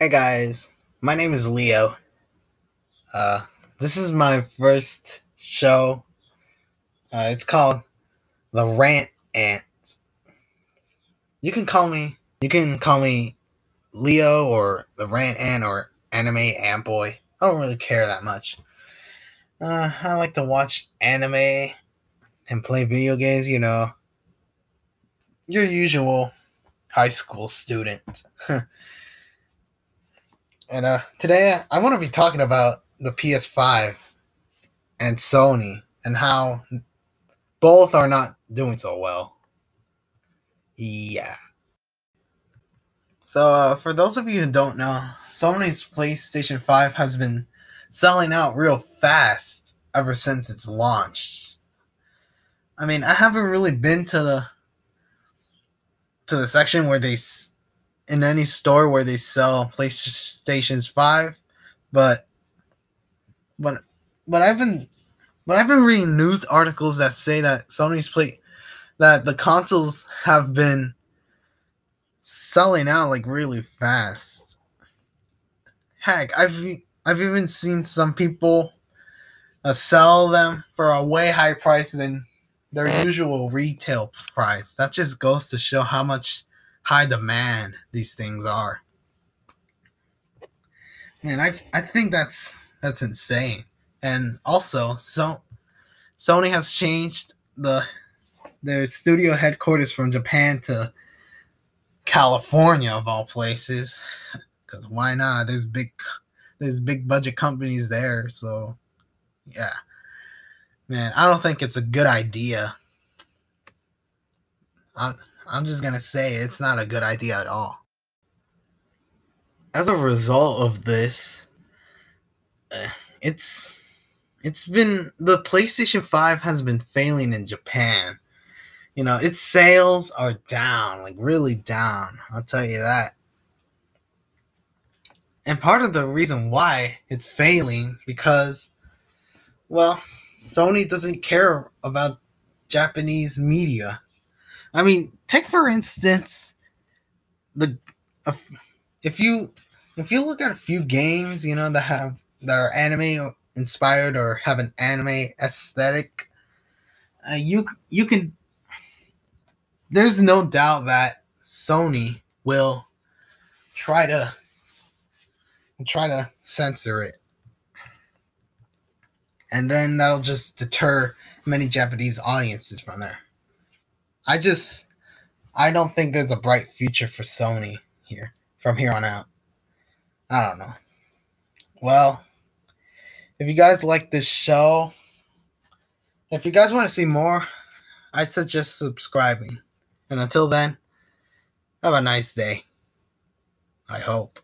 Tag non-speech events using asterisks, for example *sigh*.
Hey guys, my name is Leo. Uh, this is my first show. Uh, it's called The Rant Ants. You can call me, you can call me Leo or The Rant Ant or Anime Ant Boy. I don't really care that much. Uh, I like to watch anime and play video games, you know. Your usual high school student. *laughs* And uh, today I want to be talking about the PS5 and Sony and how both are not doing so well. Yeah. So, uh, for those of you who don't know, Sony's PlayStation 5 has been selling out real fast ever since its launch. I mean, I haven't really been to the to the section where they in any store where they sell PlayStations 5, but but but I've been but I've been reading news articles that say that Sony's play that the consoles have been selling out like really fast. Heck, I've I've even seen some people uh, sell them for a way higher price than their usual retail price. That just goes to show how much high demand these things are. Man, I I think that's that's insane. And also, so Sony has changed the their studio headquarters from Japan to California of all places. Cause why not? There's big there's big budget companies there, so yeah. Man, I don't think it's a good idea. I'm, I'm just gonna say it's not a good idea at all. As a result of this, uh, it's it's been the PlayStation 5 has been failing in Japan. You know, its sales are down, like really down. I'll tell you that. And part of the reason why it's failing because well, Sony doesn't care about Japanese media. I mean, take for instance the if you if you look at a few games, you know that have that are anime inspired or have an anime aesthetic, uh, you you can. There's no doubt that Sony will try to try to censor it, and then that'll just deter many Japanese audiences from there. I just I don't think there's a bright future for Sony here from here on out. I don't know. Well, if you guys like this show, if you guys want to see more, I'd suggest subscribing. And until then, have a nice day. I hope.